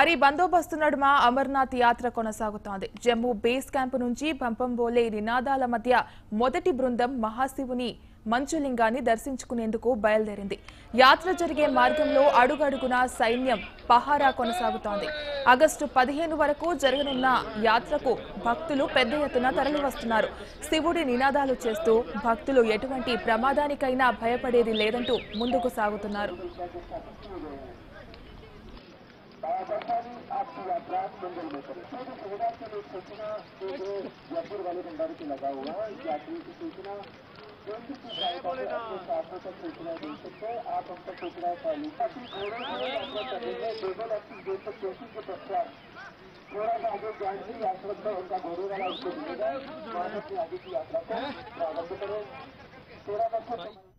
భారీ బందోబస్తు నడుమ అమర్నాథ్ యాత్ర కొనసాగుతోంది. జమ్మూ బేస్ క్యాంపు నుంచి పంపంబోలే నినాదాల మధ్య మొదటి బృందం మహాశివుని మంచులింగాన్ని దర్శించుకునేందుకు బయలుదేరింది. యాత్ర జరిగే మార్గంలో అడుగడుగున సైన్యం పహారా కొనసాగుతోంది. ఆగస్టు పదిహేను వరకు జరగనున్న యాత్రకు భక్తులు పెద్ద ఎత్తున తరలివస్తున్నారు. శివుడి నినాదాలు చేస్తూ భక్తులు ఎటువంటి ప్రమాదానికైనా భయపడేది లేదంటూ ముందుకు సాగుతున్నారు. आपकी यात्रा मंगल में करें तो सुविधा के लिए सूचना जो जयपुर वाले भंडारे से लगा हुआ है इस यात्री की सूचना सूचना दे सकते हैं आप हम तक सूचना के थोड़ा सा आगे की यात्रा उनका घोड़े वाला उसको मिलेगा आगे की यात्रा को प्रारंभ करें